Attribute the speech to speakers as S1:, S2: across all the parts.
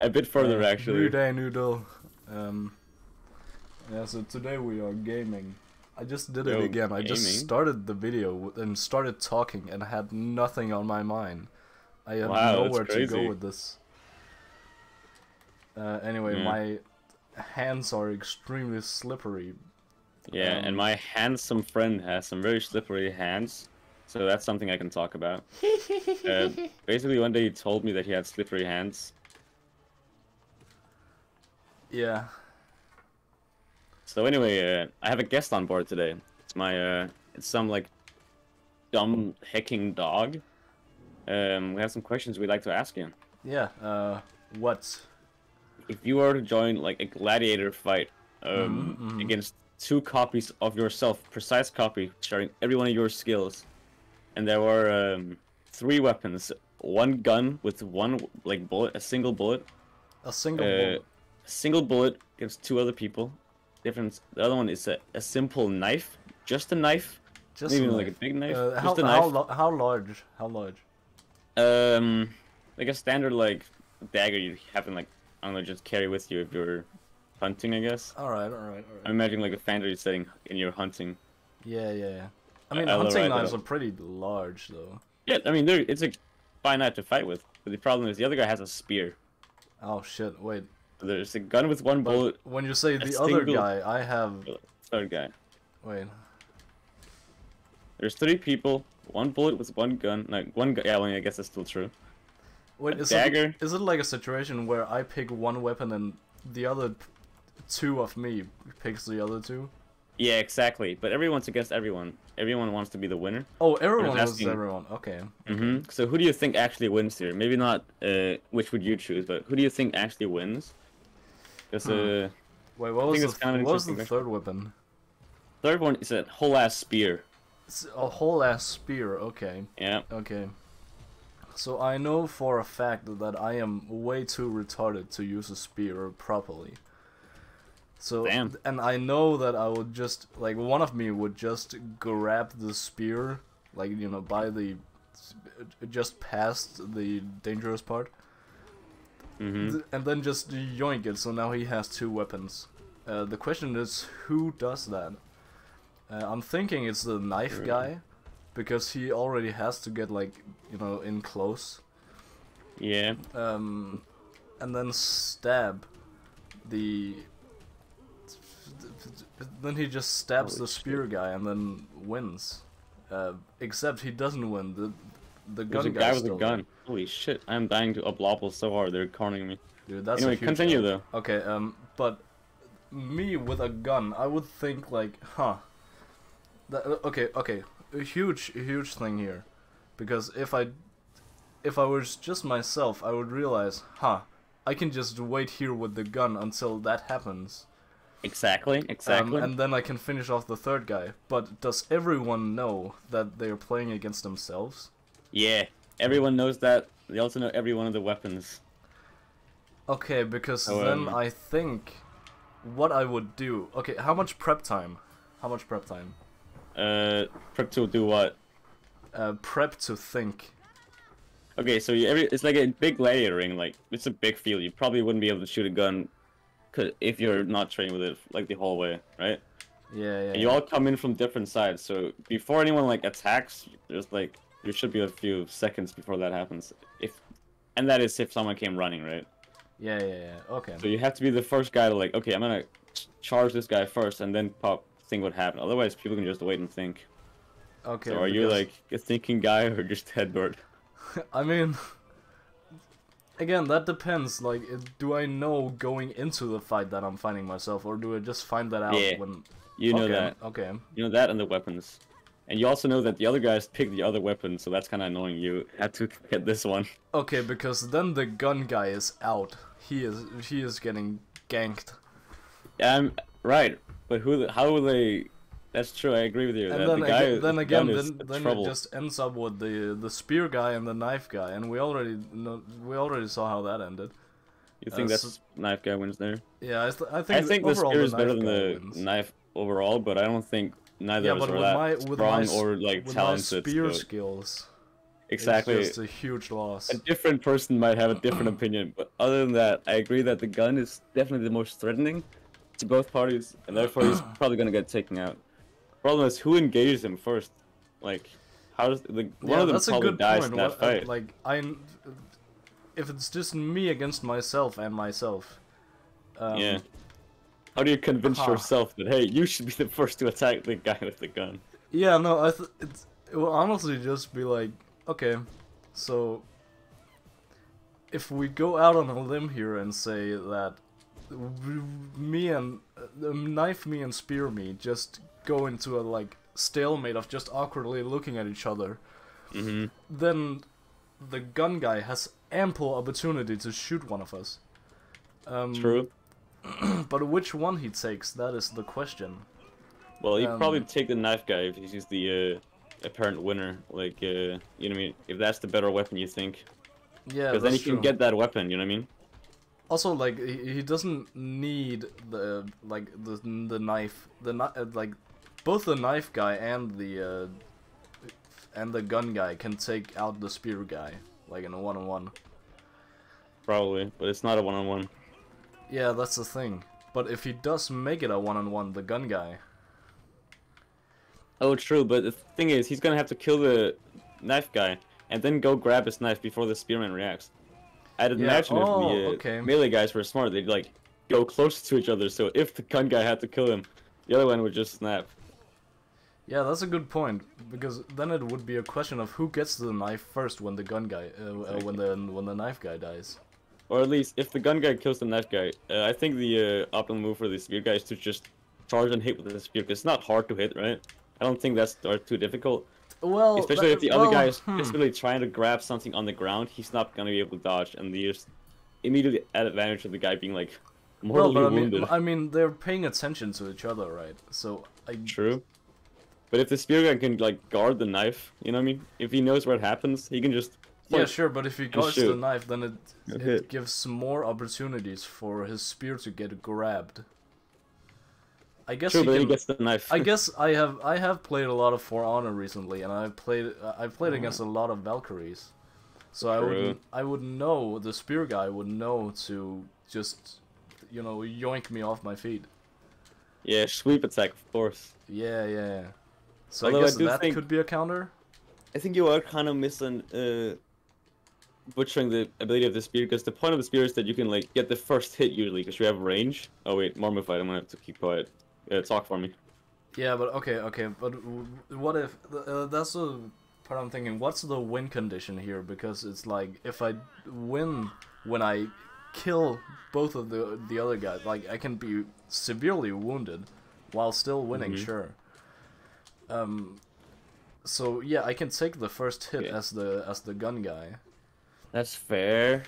S1: A bit further,
S2: Uh,
S1: actually.
S2: New day, dough. Um, yeah, so today we are gaming. I just did it
S1: Yo,
S2: again. I just started the video and started talking and had nothing on my mind. I have
S1: Wow,
S2: nowhere to go with this. Uh, anyway,
S1: Yeah.
S2: my hands are extremely slippery.
S1: Yeah,
S2: Um,
S1: and my handsome friend has some very slippery hands, so that's something I can talk about. uh, basically, one day he told me that he had slippery hands.
S2: Yeah.
S1: So anyway, uh, I have a guest on board today. It's my, uh, it's some like dumb hacking dog. Um, we have some questions we'd like to ask you.
S2: Yeah. Uh, what?
S1: If you were to join like a gladiator fight um,
S2: Mhm, mhm.
S1: against two copies of yourself, precise copy, sharing every one of your skills, and there were um, three weapons, one gun with one like bullet, a single bullet,
S2: A single
S1: uh,
S2: bullet.
S1: Single bullet against two other people. Different. The other one is a, a simple knife, just a knife,
S2: Just
S1: maybe
S2: a
S1: like a big knife,
S2: Uh,
S1: just
S2: how,
S1: a knife.
S2: lo- how large? How large?
S1: Um, like a standard like dagger you have in like I don't know, just carry with you if you're hunting, I guess.
S2: All right, all right, all right.
S1: I'm imagining like a fantasy setting in your hunting.
S2: Yeah, yeah, yeah. I mean,
S1: I- I'll
S2: hunting knives are pretty large, though.
S1: Yeah, I mean, there it's a fine knife to fight with, but the problem is the other guy has a spear.
S2: Oh shit! Wait.
S1: There's a gun with one
S2: But
S1: bullet.
S2: when you say the other guy, I have.
S1: Third guy.
S2: Wait.
S1: There's three people. One bullet with one gun. Like one gun. Yeah, well, I guess that's still true.
S2: Wait,
S1: A
S2: is
S1: dagger?
S2: it is it like a situation where I pick one weapon and the other two of me picks the other two?
S1: Yeah, exactly. But everyone's against everyone. Everyone wants to be the winner.
S2: Oh, everyone
S1: asking-
S2: everyone. Okay.
S1: hmm So who do you think actually wins here? Maybe not uh, which would you choose, but who do you think actually wins? Because
S2: Hmm.
S1: uh,
S2: Wait, what was the
S1: it's kind of an
S2: what was the third weapon?
S1: third one is a whole ass spear.
S2: It's a whole ass spear. Okay.
S1: Yeah.
S2: Okay. So I know for a fact that I am way too retarded to use a spear properly. So
S1: Damn.
S2: and I know that I would just like one of me would just grab the spear, like you know, by the just past the dangerous part,
S1: hmm
S2: th- and then just yoink it. So now he has two weapons. Uh, the question is, who does that? Uh, I'm thinking it's the knife
S1: Really?
S2: guy, because he already has to get like you know in close,
S1: Yeah.
S2: um, and then stab the. Then he just stabs
S1: Holy
S2: the spear guy and then wins. Uh, except he doesn't win. The the
S1: There's a guy
S2: guy's
S1: with a gun. Holy shit! I'm dying to Oblobble so hard. They're cornering me.
S2: Dude, that's
S1: anyway,
S2: a huge
S1: continue
S2: help.
S1: though.
S2: Okay, um, but me with a gun, I would think like, huh. That, uh, okay, okay, a huge, huge thing here, because if I, if I was just myself, I would realize, huh, I can just wait here with the gun until that happens,
S1: Exactly. Exactly.
S2: um, and then I can finish off the third guy. But does everyone know that they are playing against themselves?
S1: Yeah. Everyone knows that. They also know every one of the weapons.
S2: Okay, because
S1: So,
S2: then
S1: um,
S2: I think what I would do. Okay, how much prep time? How much prep time?
S1: Uh, prep to do what?
S2: uh, prep to think.
S1: Okay, so you, every it's like a big gladiator ring. Like it's a big field. You probably wouldn't be able to shoot a gun, cause if you're not trained with it like the whole way, right?
S2: Yeah, yeah.
S1: And you all come in from different sides. So before anyone like attacks, there's like there should be a few seconds before that happens. If and that is if someone came running, right?
S2: yeah, yeah, yeah. Okay.
S1: So you have to be the first guy to like, okay, I'm gonna charge this guy first, and then pop think what happened. Otherwise, people can just wait and think.
S2: Okay.
S1: so are you like a thinking guy or just headbird?
S2: I mean, again, that depends. Like, do I know going into the fight that I'm fighting myself, or do I just find that out
S1: Yeah.
S2: when?
S1: You know
S2: okay,
S1: that.
S2: Okay.
S1: You know that and the weapons. And you also know that the other guys picked the other weapon, so that's kind of annoying. You had to get this one.
S2: Okay, because then the gun guy is out. He is he is getting ganked.
S1: Um, right. But who? How will they? That's true. I agree with you.
S2: And then
S1: the guy,
S2: again, then again, then, then
S1: trouble.
S2: it just ends up with the the spear guy and the knife guy, and we already know we already saw how that ended.
S1: You think
S2: uh,
S1: that's knife guy wins there?
S2: Yeah, I, th- I think
S1: I think the spear is better than the
S2: wins.
S1: knife overall, but I don't think neither
S2: Yeah,
S1: of us
S2: with
S1: that
S2: my- with my
S1: strong
S2: s-
S1: or like
S2: with my spear skills.
S1: Exactly.
S2: It's just a huge loss.
S1: a different person might have a different opinion, but other than that, I agree that the gun is definitely the most threatening to both parties, and therefore he's probably gonna get taken out. Problem is, who engages him first? Like, how does the one of them probably dies
S2: point.
S1: in that
S2: What- uh,
S1: fight?
S2: like I, if it's just me against myself and myself. Um,
S1: yeah. How do you convince
S2: huh.
S1: yourself that hey, you should be the first to attack the guy with the gun?
S2: Yeah, no, I th- it's, it will honestly just be like, okay, so if we go out on a limb here and say that me and uh, knife me and spear me just go into a like stalemate of just awkwardly looking at each other,
S1: Mm-hmm.
S2: then the gun guy has ample opportunity to shoot one of us. Um,
S1: True.
S2: But which one he takes, that is the question.
S1: Well, you
S2: um,
S1: probably take the knife guy if he's the uh, apparent winner. Like, uh, you know what I mean? If that's the better weapon, you think?
S2: Yeah,
S1: Because then he
S2: that's
S1: can get that weapon. You know what I mean?
S2: Also, like he, doesn't need the like the the knife, the kni- uh, like both the knife guy and the uh, and the gun guy can take out the spear guy, like in a one on one.
S1: Probably, but it's not a one-on-one.
S2: Yeah, that's the thing. But if he does make it a one on one, the gun guy.
S1: Oh, true. But the thing is, he's gonna have to kill the knife guy and then go grab his knife before the spearman reacts. I'd
S2: Yeah,
S1: imagine
S2: oh,
S1: if the uh,
S2: okay.
S1: melee guys were smart, they'd like go close to each other. So if the gun guy had to kill him, the other one would just snap.
S2: Yeah, that's a good point because then it would be a question of who gets the knife first when the gun guy, uh, uh, when the when the knife guy dies.
S1: Or at least, if the gun guy kills the knife guy, uh, I think the uh, optimal move for the spear guy is to just charge and hit with the spear, because it's not hard to hit, right? I don't think that's too difficult.
S2: Well,
S1: Especially if the other
S2: well,
S1: guy is
S2: hmm.
S1: basically trying to grab something on the ground, he's not gonna be able to dodge, and you just immediately add advantage of the guy being like
S2: Well,
S1: mortally
S2: but I mean,
S1: wounded.
S2: I mean, they're paying attention to each other, right? So I
S1: True. But if the spear guy can like guard the knife, you know what I mean? If he knows what happens, he can just
S2: yeah, sure. But if he guards the knife, then it it
S1: hit.
S2: gives more opportunities for his spear to get grabbed. I guess
S1: True,
S2: he
S1: then he gets the knife.
S2: I guess I have I have played a lot of For Honor recently, and I've played I've played against a lot of Valkyries, so I would
S1: True.
S2: I would know the spear guy would know to just you know yoink me off my feet.
S1: yeah, sweep attack, of course.
S2: Yeah, yeah. So
S1: Although I
S2: I guess
S1: do
S2: that
S1: think-
S2: could be a counter.
S1: I think you are kind of missing, uh, butchering the ability of the spear because the point of the spear is that you can like get the first hit usually because you have range. Oh wait, more fight. I'm gonna have to keep quiet. Uh, talk for me.
S2: Yeah, but okay, okay, but what if uh, that's the part I'm thinking? What's the win condition here? Because it's like if I win when I kill both of the the other guys, like I can be severely wounded while still winning.
S1: Mhm.
S2: Sure. Um. So yeah, I can take the first hit
S1: Yeah.
S2: as the as the gun guy.
S1: That's fair.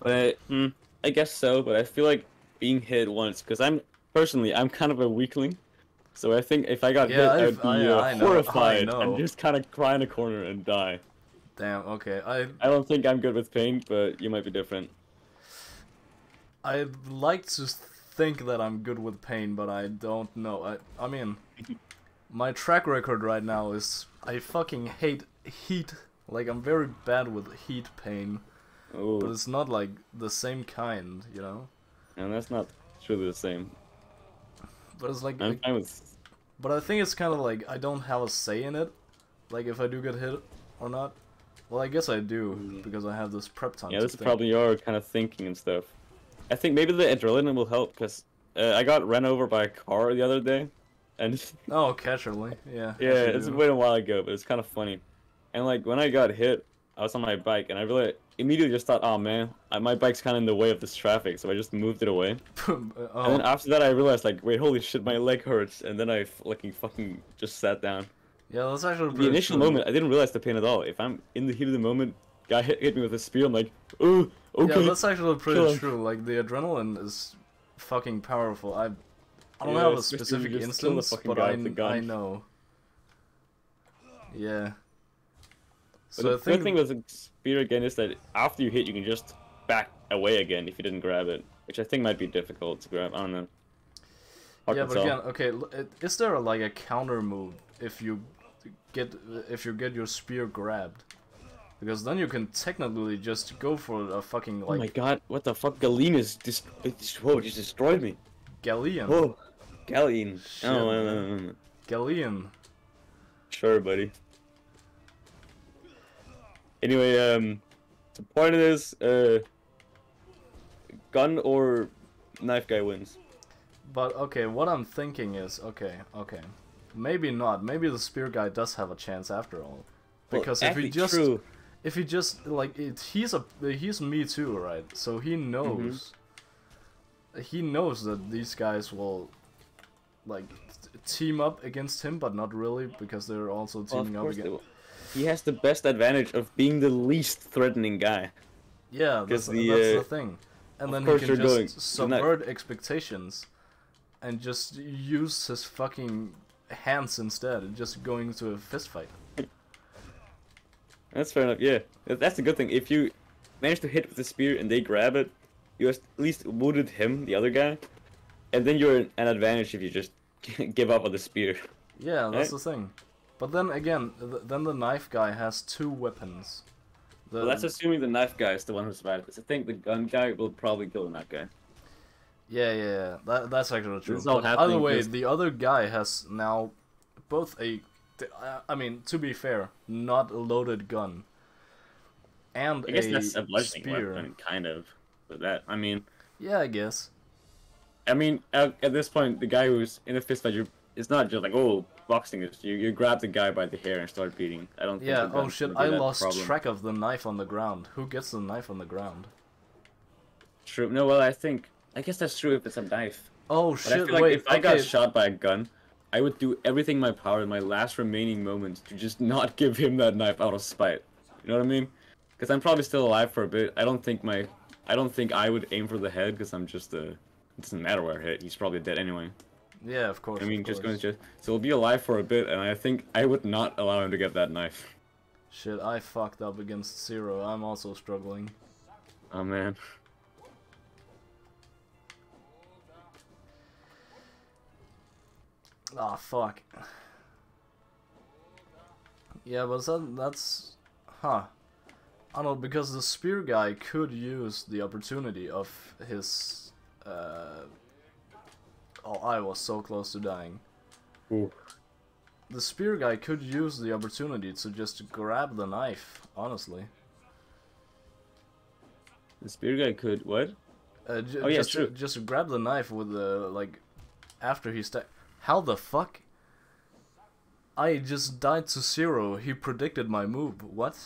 S1: But hmm, I guess so. But I feel like being hit once because I'm personally I'm kind of a weakling. So I think if I got
S2: Yeah,
S1: hit, I'd be
S2: I-
S1: uh,
S2: I know,
S1: horrified and just kind of cry in a corner and die.
S2: Damn. Okay. I
S1: I don't think I'm good with pain, but you might be different.
S2: I'd like to think that I'm good with pain, but I don't know. I I mean, my track record right now is I fucking hate heat. Like I'm very bad with heat pain, but
S1: Oh,
S2: it's not like the same kind, you know.
S1: and that's not truly the same.
S2: But it's like,
S1: I'm
S2: like-
S1: fine with.
S2: but I think it's kind of like I don't have a say in it. Like if I do get hit or not. Well, I guess I do
S1: Mm.
S2: because I have this prep time.
S1: Yeah, this is probably your kind of thinking and stuff. I think maybe the adrenaline will help because uh, I got ran over by a car the other day, and
S2: Oh, casually, yeah.
S1: yeah, it's been a while ago, but it's kind of funny. And like when I got hit, I was on my bike, and I really immediately just thought, oh man, I, my bike's kind of in the way of this traffic, so I just moved it away. Uh, oh. And then
S2: oh,
S1: after that, I realized like, wait, holy shit, my leg hurts, and then I like fucking just sat down.
S2: yeah, that's actually
S1: The initial moment, I didn't realize the pain at all. If I'm in the heat of the moment, guy hit, hit me with a spear, I'm like, oh, okay.
S2: Yeah, that's actually pretty
S1: Kill him.
S2: true. Like the adrenaline is fucking powerful. I I don't
S1: Yeah,
S2: have a specific
S1: you just kill the
S2: instance, but I. I know. Yeah. So
S1: the
S2: think
S1: good thing with the spear again is that after you hit, you can just back away again if you didn't grab it, which I think might be difficult to grab. I don't know. Hard
S2: yeah, but
S1: tell.
S2: again, okay, is there like a counter move if you get if you get your spear grabbed? Because then you can technically just go for a fucking
S1: oh my god, what the fuck? Galien is just. Whoa, just destroyed me.
S2: Galien.
S1: Whoa. Galien.
S2: Shit,
S1: Oh, uh, uh, uh,
S2: Galien.
S1: sure, buddy. Anyway, um, the point of this, uh, gun or knife guy wins.
S2: But okay, what I'm thinking is okay, okay. Maybe not. Maybe the spear guy does have a chance after all.
S1: Well,
S2: Because if he just
S1: true.
S2: if he just like it, he's a he's me too, right? So he knows he knows that these guys will like team up against him, but not really because they're also
S1: Well,
S2: teaming up
S1: course
S2: against.
S1: He has the best advantage of being the least threatening guy.
S2: Yeah, that's
S1: the,
S2: the
S1: uh,
S2: thing. And then he can
S1: going-
S2: just
S1: not-
S2: subvert expectations and just use his fucking hands instead, and just going to a fist fight.
S1: That's fair enough. Yeah, that's the good thing. If you manage to hit with the spear and they grab it, you at least wounded him, the other guy, and then you're an advantage if you just give up on the spear.
S2: Yeah, that's
S1: Right?
S2: the thing. But then again, th- then the knife guy has two weapons. The,
S1: Well, that's assuming the knife guy is the one who's bad. I think the gun guy will probably kill the knife guy.
S2: yeah, yeah, yeah. That, that's actually true.
S1: This is all
S2: But either
S1: happening
S2: way, the other guy has now both a, th- I- I mean, to be fair, not a loaded gun, and
S1: I guess
S2: a
S1: that's a bludgeoning
S2: spear.
S1: weapon, kind of. But that, I mean,
S2: Yeah, I guess.
S1: I mean, at, at this point, the guy who's in a fist fight, you're, not just like, oh, boxing is. You, you grab the guy by the hair and start beating. I don't think.
S2: Yeah. Oh shit! I lost
S1: problem.
S2: track of the knife on the ground. Who gets the knife on the ground?
S1: True. No, well, I think. I guess that's true if it's a knife.
S2: Oh
S1: But I
S2: shit!
S1: feel like
S2: Wait.
S1: if I
S2: okay.
S1: got shot by a gun, I would do everything in my power in my last remaining moments to just not give him that knife out of spite. You know what I mean? Because I'm probably still alive for a bit. I don't think my, I don't think I would aim for the head because I'm just a. It doesn't matter where I hit. He's probably dead anyway.
S2: Yeah, of course.
S1: I mean, just
S2: course.
S1: going to just so he'll be alive for a bit, and I think I would not allow him to get that knife.
S2: Shit! I fucked up against Xero. I'm also struggling.
S1: Oh man.
S2: Ah, fuck. Yeah, but that, that's... Huh. I don't know, because the spear guy could use the opportunity of his... Uh... Oh, I was so close to dying.
S1: Ooh.
S2: The spear guy could use the opportunity to just grab the knife, honestly.
S1: The spear guy could what?
S2: Uh, j-
S1: Oh, yeah,
S2: just,
S1: true.
S2: Just grab the knife with the, like, after he sta- How the fuck? I just died to Xero. He predicted my move. What?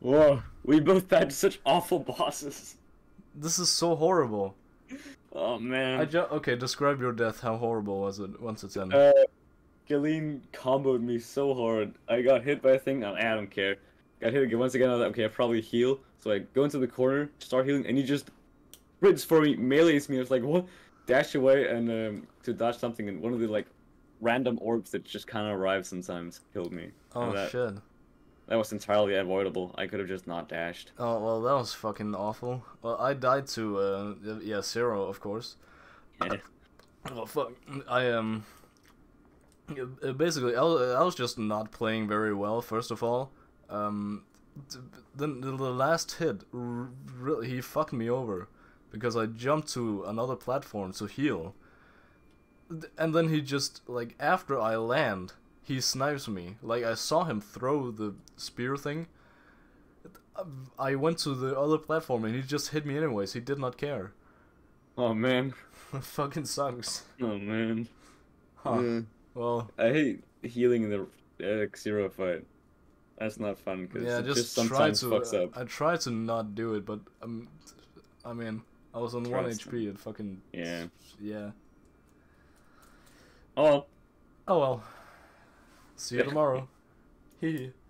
S1: Whoa, we both died to such awful bosses.
S2: This is so horrible.
S1: Oh man.
S2: I ju- okay, describe your death. How horrible was it? Once it's ten.
S1: Uh, Galien comboed me so hard. I got hit by a thing. Oh, I don't care. Got hit again. Once again, I was like, okay, I probably heal. So I go into the corner, start healing, and he just sprints for me, melees me. I was like, what? Dash away and um, to dodge something, and one of the like random orbs that just kind of arrive sometimes killed me.
S2: oh shit.
S1: That was entirely avoidable. I could have just not dashed.
S2: Oh well, that was fucking awful. Well, I died to uh yeah Xero of course.
S1: Yeah.
S2: Oh fuck. I um. Basically, I was, just not playing very well. First of all, um, then the, the last hit, really, he fucked me over, because I jumped to another platform to heal. And then he just like after I land, he snipes me. Like I saw him throw the spear thing. I went to the other platform and he just hit me anyways. He did not care.
S1: Oh man.
S2: fucking sucks.
S1: Oh man.
S2: Huh.
S1: Yeah.
S2: Well,
S1: I hate healing the uh, Xero fight. That's not fun because
S2: yeah,
S1: it
S2: just,
S1: just, sometimes
S2: to.
S1: fucks up.
S2: I tried to not do it, but um, I mean, I was on one
S1: Trust
S2: HP. and fucking
S1: Yeah.
S2: yeah.
S1: Oh.
S2: Oh well. See you tomorrow. Hee.